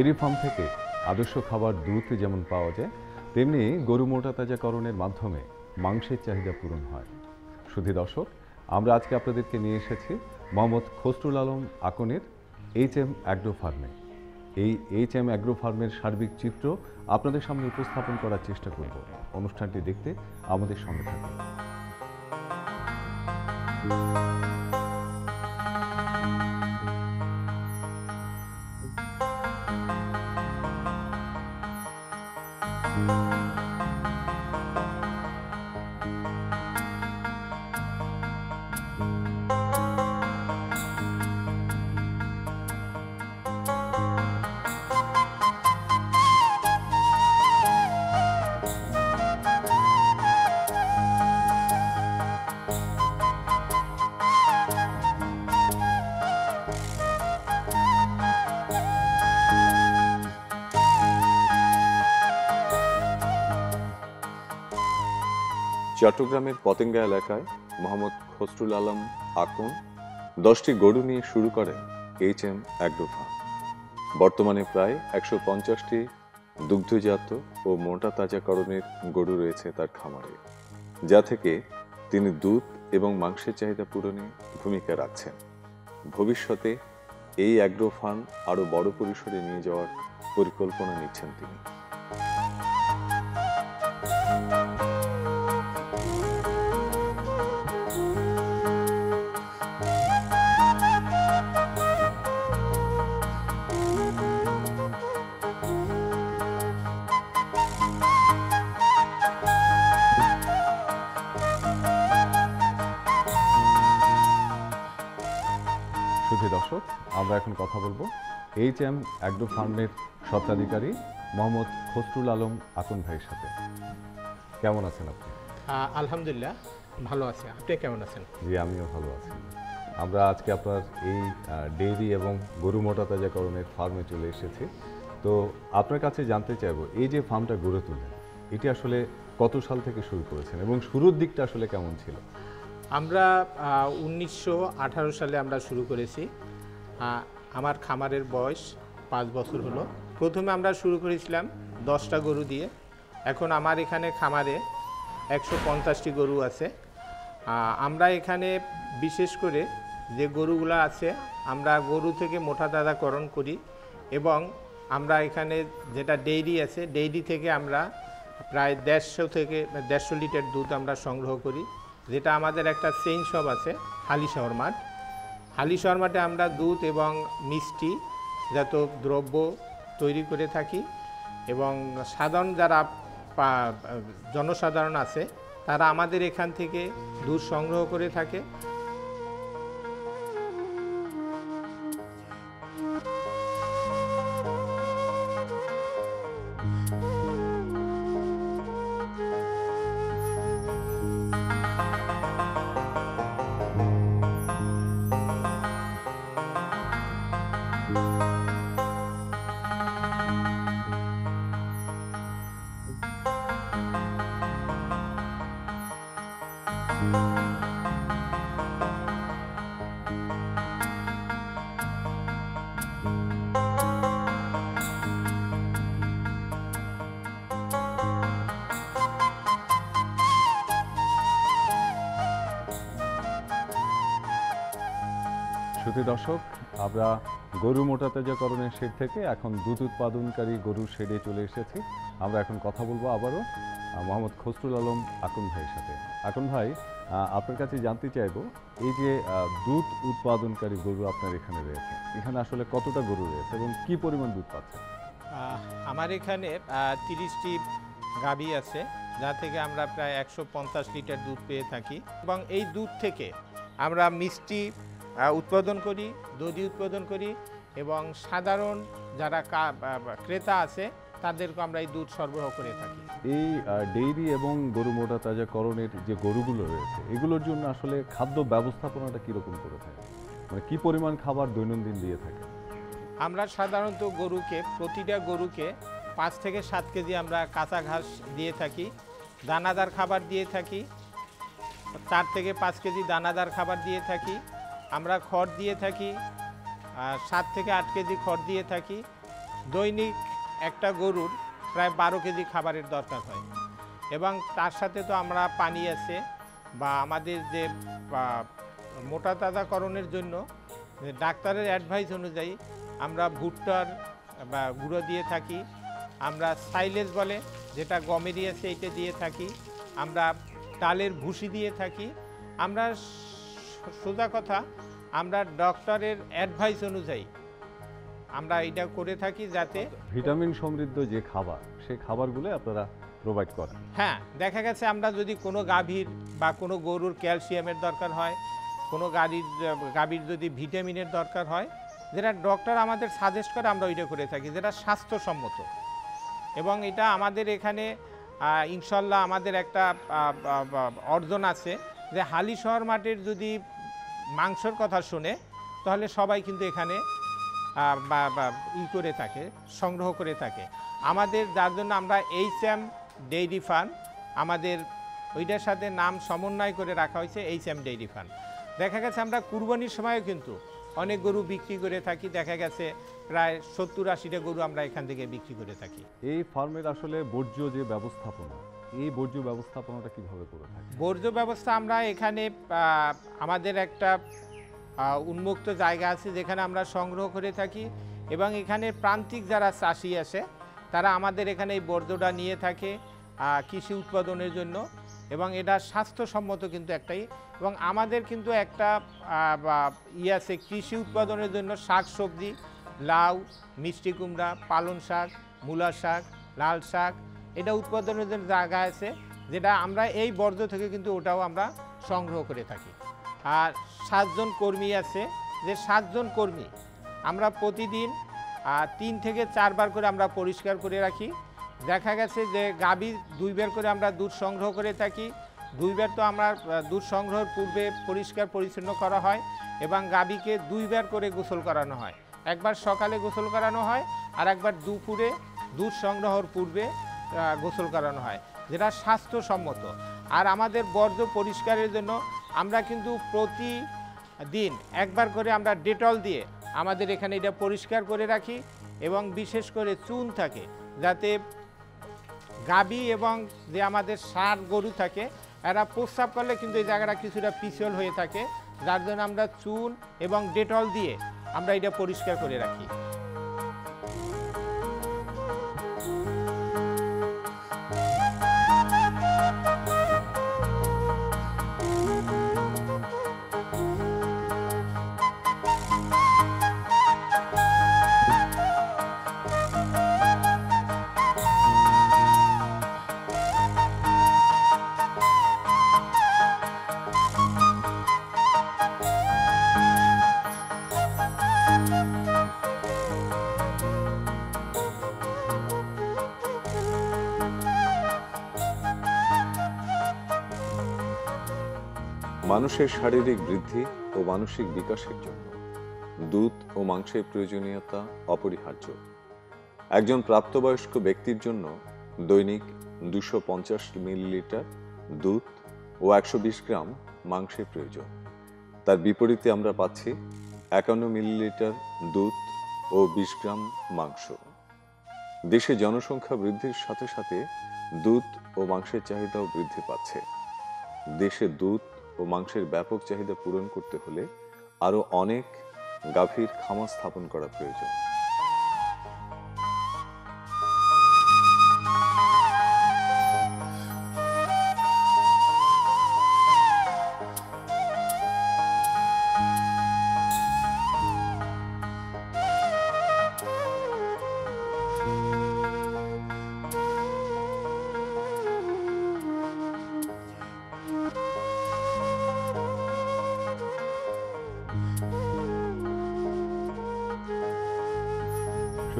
Dairy farm থেকে আদর্শ খাবার দুধ যেমন পাওয়া যায়, তেমনি গরু মোটা তাজাকরণের মাধ্যমে মাংসের চাহিদা পূরণ হয়। শুধু দর্শক, আমরা আজকে আপনাদেরকে নিয়ে এসেছি মোহাম্মদ খসরুল আলম আকনের এইচ এম অ্যাগ্রো ফার্মে। এই এইচ এম অ্যাগ্রো ফার্মের সার্বিক চিত্র আপনাদের সামনে উপস্থাপন করার চেষ্টা করব। অনুষ্ঠানটি দেখতে আমাদের সঙ্গে থাকুন। চট্টগ্রামের পতেঙ্গা এলাকায় মোহাম্মদ খসরুল আলম আকন দশটি গরু নিয়ে শুরু করেন এইচ এম অ্যাগ্রো ফার্ম বর্তমানে প্রায় একশো পঞ্চাশটি দুগ্ধজাত ও মোটা তাজাকরণের গরু রয়েছে তার খামারে, যা থেকে তিনি দুধ এবং মাংসের চাহিদা পূরণে ভূমিকা রাখছেন। ভবিষ্যতে এই অ্যাগ্রো ফার্ম আরও বড় পরিসরে নিয়ে যাওয়ার পরিকল্পনা নিচ্ছেন তিনি। শুধু দর্শক আমরা এখন কথা বলব এইচ এম অ্যাগ্রো ফার্মের স্বত্বাধিকারী মোহাম্মদ খসরুল আলম আকন ভাইয়ের সাথে। কেমন আছেন আপনি? আলহামদুলিল্লাহ ভালো আছি। আপনি কেমন আছেন? জি আমিও ভালো আছি। আমরা আজকে আপনার এই ডেইরি এবং গরু মোটা তাজাকরণের ফার্মে চলে এসেছি। তো আপনার কাছে জানতে চাইব এই যে ফার্মটা গড়ে তুললেন এটি আসলে কত সাল থেকে শুরু করেছেন এবং শুরুর দিকটা আসলে কেমন ছিল? আমরা উনিশশো আঠারো সালে আমরা শুরু করেছি। আমার খামারের বয়স পাঁচ বছর হলো। প্রথমে আমরা শুরু করেছিলাম দশটা গরু দিয়ে। এখন আমার এখানে খামারে একশো পঞ্চাশটি গরু আছে। আমরা এখানে বিশেষ করে যে গরুগুলো আছে, আমরা গরু থেকে মোটা দাদাকরণ করি এবং আমরা এখানে যেটা ডেইরি আছে, ডেইরি থেকে আমরা প্রায় দেড়শো থেকে দেড়শো লিটার দুধ আমরা সংগ্রহ করি। যেটা আমাদের একটা চেইন শপ আছে, হালি শহর মাঠ। হালি শহর মাঠে আমরা দুধ এবং মিষ্টি জাত দ্রব্য তৈরি করে থাকি এবং সাধারণ যারা জনসাধারণ আছে, তারা আমাদের এখান থেকে দুধ সংগ্রহ করে থাকে। শ্রুতি দর্শক আমরা গরু মোটা শেড থেকে এখন দুধ উৎপাদনকারী গরুর শেডে চলে এসেছি। আমরা এখন কথা বলব আবারও মোহাম্মদ খসরুল আলম, আকন ভাইয়ের সাথে। আকন ভাই আপনার কাছে জানতে চাইব, এই যে দুধ উৎপাদনকারী গরু আপনার এখানে রয়েছে, এখানে আসলে কতটা গরু রয়েছে এবং কি পরিমাণ দুধ পাচ্ছে? আমার এখানে তিরিশটি গাভী আছে, যা থেকে আমরা প্রায় একশো পঞ্চাশ লিটার দুধ পেয়ে থাকি। এবং এই দুধ থেকে আমরা মিষ্টি উৎপাদন করি দধি উৎপাদন করি এবং সাধারণ যারা ক্রেতা আছে তাদেরকে আমরা এই দুধ সরবরাহ করে থাকি। এই ডেইরি এবং গরু মোটা তাজাকরণের যে গরুগুলো রয়েছে এগুলোর জন্য আসলে খাদ্য ব্যবস্থাপনাটা কীরকম করে থাকে? মানে কি পরিমাণ খাবার দৈনন্দিন দিয়ে থাকে? আমরা সাধারণত গরুকে প্রতিটা গরুকে পাঁচ থেকে সাত কেজি আমরা কাঁচা ঘাস দিয়ে থাকি দানাদার খাবার দিয়ে থাকি চার থেকে পাঁচ কেজি দানাদার খাবার দিয়ে থাকি আমরা খড় দিয়ে থাকি সাত থেকে আট কেজি খড় দিয়ে থাকি। দৈনিক একটা গরুর প্রায় বারো কেজি খাবারের দরকার হয়। এবং তার সাথে তো আমরা পানি আছে বা আমাদের যে মোটা তাজাকরণের জন্য ডাক্তারের অ্যাডভাইস অনুযায়ী আমরা ভুট্টার বা গুঁড়ো দিয়ে থাকি। আমরা সাইলেজ বলে যেটা গমেরই আছে, এইটা দিয়ে থাকি। আমরা ডালের ভুসি দিয়ে থাকি। আমরা সোজা কথা আমরা ডক্টরের অ্যাডভাইস অনুযায়ী আমরা এটা করে থাকি যাতে ভিটামিন সমৃদ্ধ যে খাবার সেই খাবারগুলো আপনারা প্রোভাইড করেন। হ্যাঁ দেখা গেছে আমরা যদি কোনো গাভীর বা কোনো গরুর ক্যালসিয়ামের দরকার হয় কোনো গাড়ির গাভীর যদি ভিটামিনের দরকার হয় যেটা ডক্টর আমাদের সাজেস্ট করে আমরা ওইটা করে থাকি যেটা স্বাস্থ্যসম্মত। এবং এটা আমাদের এখানে ইনশাল্লাহ আমাদের একটা অর্জন আছে যে হালি শহর মাঠের যদি মাংসর কথা শুনে তাহলে সবাই কিন্তু এখানে বা ই করে থাকে, সংগ্রহ করে থাকে। আমাদের যার জন্য আমরা এইচ এম ডেইরি ফার্ম, আমাদের ওইটার সাথে নাম সমন্বয় করে রাখা হয়েছে এইচ এম ডেইরি ফার্ম। দেখা গেছে আমরা কুরবানির সময়ও কিন্তু অনেক গরু বিক্রি করে থাকি, দেখা গেছে প্রায় সত্তর আশিটা গরু আমরা এখান থেকে বিক্রি করে থাকি। এই ফার্মের আসলে বর্জ্য যে ব্যবস্থাপনা এই বর্জ্য ব্যবস্থাপনাটা কীভাবে করে থাকে বর্জ্য ব্যবস্থা আমরা এখানে আমাদের একটা উন্মুক্ত জায়গা আছে যেখানে আমরা সংগ্রহ করে থাকি এবং এখানে প্রান্তিক যারা চাষি আছে, তারা আমাদের এখানে এই বর্জ্যটা নিয়ে থাকে কৃষি উৎপাদনের জন্য এবং এটা স্বাস্থ্যসম্মত কিন্তু একটাই এবং আমাদের কিন্তু একটা ই আছে কৃষি উৎপাদনের জন্য শাক সবজি লাউ, মিষ্টি কুমড়া, পালং শাক, মূলা শাক, লাল শাক এটা উৎপাদনের জন্য জায়গা আছে, যেটা আমরা এই বর্জ্য থেকে কিন্তু ওটাও আমরা সংগ্রহ করে থাকি। আর সাতজন কর্মী আছে, যে সাতজন কর্মী আমরা প্রতিদিন তিন থেকে চারবার করে আমরা পরিষ্কার করে রাখি। দেখা গেছে যে গাভী দুইবার করে আমরা দুধ সংগ্রহ করে থাকি। দুইবার তো আমরা দুধ সংগ্রহের পূর্বে পরিষ্কার পরিচ্ছন্ন করা হয় এবং গাভীকে দুইবার করে গোসল করানো হয়। একবার সকালে গোসল করানো হয় আর একবার দুপুরে দুধ সংগ্রহের পূর্বে গোসল করানো হয়, যেটা স্বাস্থ্যসম্মত। আর আমাদের বর্জ্য পরিষ্কারের জন্য আমরা কিন্তু প্রতি দিন একবার করে আমরা ডেটল দিয়ে আমাদের এখানে এটা পরিষ্কার করে রাখি এবং বিশেষ করে চুন থাকে, যাতে গাবি এবং যে আমাদের সার গরু থাকে, এরা প্রস্রাব করলে কিন্তু এই জায়গাটা কিছুটা পিছল হয়ে থাকে, যার জন্য আমরা চুন এবং ডেটল দিয়ে আমরা এটা পরিষ্কার করে রাখি। মানুষের শারীরিক বৃদ্ধি ও মানসিক বিকাশের জন্য দুধ ও মাংসের প্রয়োজনীয়তা অপরিহার্য। একজন প্রাপ্তবয়স্ক ব্যক্তির জন্য দৈনিক দুশো পঞ্চাশ মিলিলিটার দুধ ও একশো বিশ গ্রাম মাংসের প্রয়োজন। তার বিপরীতে আমরা পাচ্ছি একান্ন মিলিলিটার দুধ ও বিশ গ্রাম মাংস। দেশে জনসংখ্যা বৃদ্ধির সাথে সাথে দুধ ও মাংসের চাহিদাও বৃদ্ধি পাচ্ছে। দেশে দুধ ও মাংসের ব্যাপক চাহিদা পূরণ করতে হলে আরও অনেক গাভীর খামার স্থাপন করা প্রয়োজন।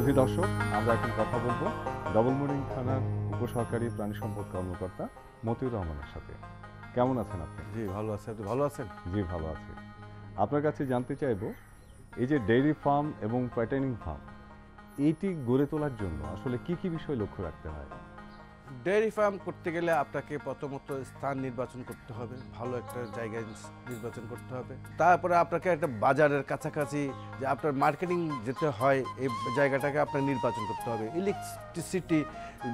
সুধী দর্শক আমরা এখন কথা বলব ডবল মোরিং থানার উপসহকারী প্রাণী সম্পদ কর্মকর্তা মতিউর রহমানের সাথে। কেমন আছেন আপনি? জি ভালো আছেন আপনি ভালো আছেন? জি ভালো আছি। আপনার কাছে জানতে চাইব এই যে ডেইরি ফার্ম এবং প্যাটার্নিং ফার্ম এইটি গড়ে তোলার জন্য আসলে কি কি বিষয় লক্ষ্য রাখতে হয়? ডেয়ারি ফার্ম করতে গেলে আপনাকে প্রথমত স্থান নির্বাচন করতে হবে, ভালো একটা জায়গায় নির্বাচন করতে হবে। তারপরে আপনাকে একটা বাজারের কাছাকাছি যে আপনার মার্কেটিং যেতে হয়, এই জায়গাটাকে আপনার নির্বাচন করতে হবে। ইলেকট্রিসিটি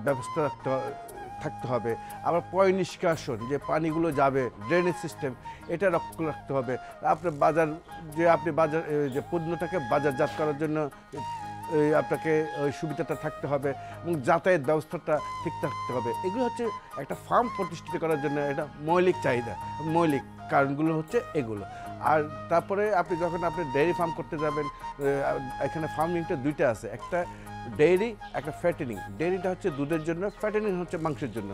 ব্যবস্থা রাখতে থাকতে হবে। আবার পয় নিষ্কাশন, যে পানিগুলো যাবে ড্রেনেজ সিস্টেম এটা লক্ষ্য রাখতে হবে। আপনার বাজার, যে আপনি বাজার যে পণ্যটাকে বাজারজাত করার জন্য আপনাকে ওই সুবিধাটা থাকতে হবে এবং যাতায়াত ব্যবস্থাটা ঠিক থাকতে হবে। এগুলো হচ্ছে একটা ফার্ম প্রতিষ্ঠিত করার জন্য এটা মৌলিক চাহিদা। মৌলিক কারণগুলো হচ্ছে এগুলো। আর তারপরে আপনি যখন আপনি ডেয়ারি ফার্ম করতে যাবেন এখানে ফার্মিংটা দুইটা আছে। একটা ডেয়ারি, একটা ফ্যাটেনিং। ডেয়ারিটা হচ্ছে দুধের জন্য, ফ্যাটেনিং হচ্ছে মাংসের জন্য।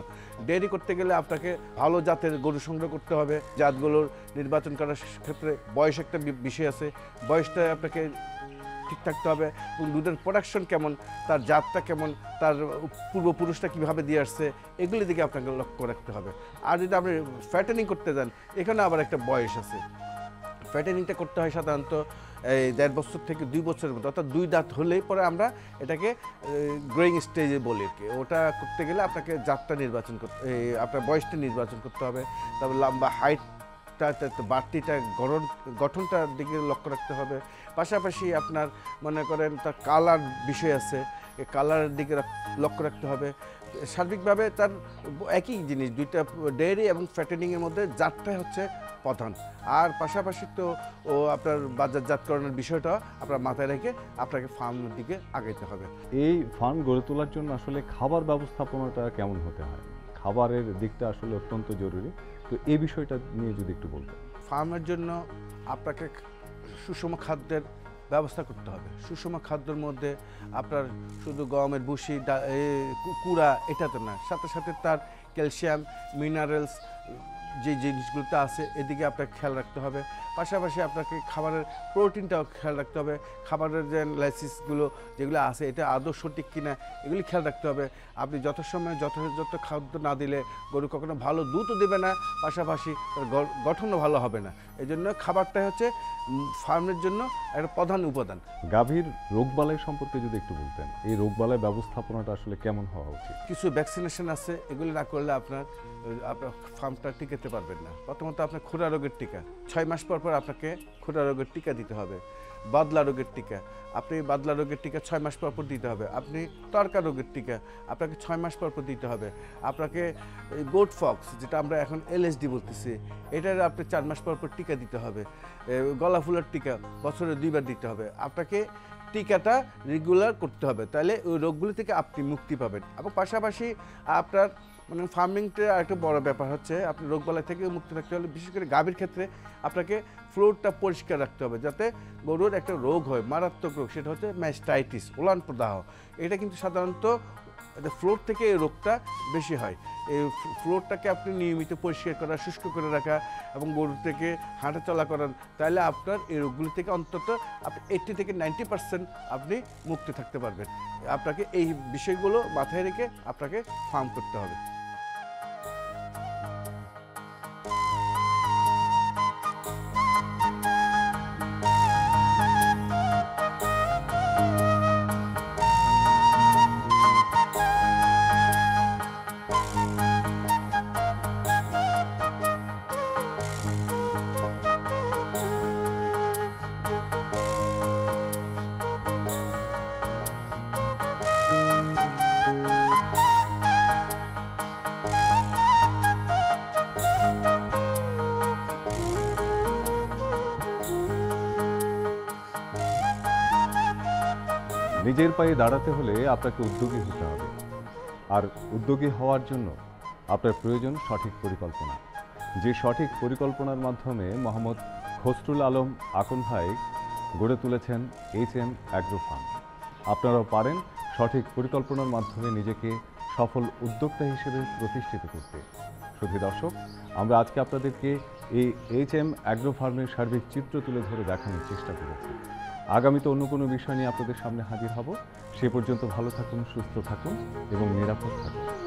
ডেয়ারি করতে গেলে আপনাকে ভালো জাতের গরু সংগ্রহ করতে হবে। জাতগুলোর নির্বাচন করার ক্ষেত্রে বয়স একটা বিষয় আছে। বয়সটা আপনাকে ঠিক থাকতে হবে এবং দুধের প্রোডাকশন কেমন, তার জাতটা কেমন, তার পূর্বপুরুষটা কীভাবে দিয়ে আসছে, এগুলি দিকে আপনাকে লক্ষ্য রাখতে হবে। আর যদি আপনি ফ্যাটেনিং করতে যান, এখানে আবার একটা বয়স আছে। ফ্যাটেনিংটা করতে হয় সাধারণত, এই দেড় বছর থেকে দুই বছরের মধ্যে, অর্থাৎ দুই দাঁত হলেই পরে আমরা এটাকে গ্রোয়িং স্টেজে বলি ওটা করতে গেলে আপনাকে জাতটা নির্বাচন করতে আপনার বয়সটা নির্বাচন করতে হবে, তারপর লম্বা হাইটটা বাড়তিটা গঠন গঠনটার দিকে লক্ষ্য রাখতে হবে। পাশাপাশি আপনার মনে করেন তার কালার বিষয় আছে কালারের দিকে লক্ষ্য রাখতে হবে। সার্বিকভাবে তার একই জিনিস, দুইটা ডেয়ারি এবং ফ্যাটেনিংয়ের মধ্যে জাতটাই হচ্ছে প্রধান। আর পাশাপাশি তো ও আপনার বাজারজাতকরণের বিষয়টা আপনার মাথায় রেখে আপনাকে ফার্মের দিকে আগাইতে হবে। এই ফার্ম গড়ে তোলার জন্য আসলে খাবার ব্যবস্থাপনাটা কেমন হতে হয়? খাবারের দিকটা আসলে অত্যন্ত জরুরি। তো এই বিষয়টা নিয়ে যদি একটু বলতেন। ফার্মের জন্য আপনাকে সুষম খাদ্যের ব্যবস্থা করতে হবে। সুষম খাদ্যের মধ্যে আপনার শুধু গমের ভুসি ডা- এ, কু- কুড়া এটা তো না। সাথে সাথে তার ক্যালসিয়াম মিনারেলস যে জিনিসগুলোতে আছে এদিকে আপনাকে খেয়াল রাখতে হবে। পাশাপাশি আপনাকে খাবারের প্রোটিনটাও খেয়াল রাখতে হবে। খাবারের যে লাইসিসগুলো যেগুলো আছে এটা আদৌ সঠিক কিনা এগুলি খেয়াল রাখতে হবে। আপনি যথাসময়ে যথাযথ খাদ্য না দিলে গরু কখনো ভালো দুধও দেবে না পাশাপাশি তার গঠনও ভালো হবে না। এই জন্য খাবারটাই হচ্ছে ফার্মের জন্য একটা প্রধান উপাদান। গাভীর রোগবালাই সম্পর্কে যদি একটু বলতেন এই রোগবালাই ব্যবস্থাপনাটা আসলে কেমন হওয়া উচিত? কিছু ভ্যাকসিনেশন আছে এগুলি না করলে আপনার আপনার ফার্মটা টিকাতে পারবেন না। প্রথমত আপনার খুরা রোগের টিকা। ছয় মাস পর পর আপনাকে খুরা রোগের টিকা দিতে হবে। বাদলা রোগের টিকা। আপনি বাদলা রোগের টিকা ছয় মাস পর পর দিতে হবে। আপনি তরকা রোগের টিকা আপনাকে ছয় মাস পর পর দিতে হবে। আপনাকে গোট ফক্স যেটা আমরা এখন এলএসডি বলতেছি, এটার আপনি চার মাস পর পর টিকা দিতে হবে। গলা ফুলের টিকা বছরে দুইবার দিতে হবে। আপনাকে টিকাটা রেগুলার করতে হবে। তাহলে ওই রোগগুলি থেকে আপনি মুক্তি পাবেন। এবং পাশাপাশি আপনার মানে ফার্মিংটা আরেকটা বড় ব্যাপার হচ্ছে, আপনি রোগবালাই থেকে মুক্ত থাকতে হলে বিশেষ করে গাভীর ক্ষেত্রে আপনাকে ফ্লোরটা পরিষ্কার রাখতে হবে যাতে গরুর একটা রোগ হয়, মারাত্মক রোগ, সেটা হচ্ছে ম্যাস্টাইটিস ওলান প্রদাহ। এটা কিন্তু সাধারণত ফ্লোর থেকে এই রোগটা বেশি হয়। এই ফ্লোরটাকে আপনি নিয়মিত পরিষ্কার করা, শুষ্ক করে রাখা এবং গরু থেকে হাঁটা চলা করান, তাহলে আপনার এই রোগগুলি থেকে অন্তত আপনি এইটটি থেকে নাইনটি পার্সেন্ট আপনি মুক্ত থাকতে পারবেন। আপনাকে এই বিষয়গুলো মাথায় রেখে আপনাকে ফার্ম করতে হবে। নিজের পায়ে দাঁড়াতে হলে আপনাকে উদ্যোগী হতে হবে। আর উদ্যোগী হওয়ার জন্য আপনার প্রয়োজন সঠিক পরিকল্পনা। যে সঠিক পরিকল্পনার মাধ্যমে মোহাম্মদ খসরুল আলম আকন ভাই গড়ে তুলেছেন এইচ এম অ্যাগ্রো ফার্ম। আপনারাও পারেন সঠিক পরিকল্পনার মাধ্যমে নিজেকে সফল উদ্যোক্তা হিসেবে প্রতিষ্ঠিত করতে। শুধু দর্শক, আমরা আজকে আপনাদেরকে এই এইচ এম অ্যাগ্রো ফার্মের সার্বিক চিত্র তুলে ধরে দেখানোর চেষ্টা করেছি। আগামীতে অন্য কোনো বিষয় নিয়ে আপনাদের সামনে হাজির হব। সে পর্যন্ত ভালো থাকুন, সুস্থ থাকুন এবং নিরাপদ থাকুন।